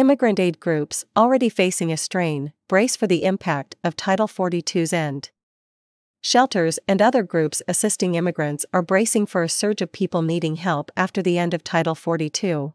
Immigrant aid groups, already facing a strain, brace for the impact of Title 42's end. Shelters and other groups assisting immigrants are bracing for a surge of people needing help after the end of Title 42.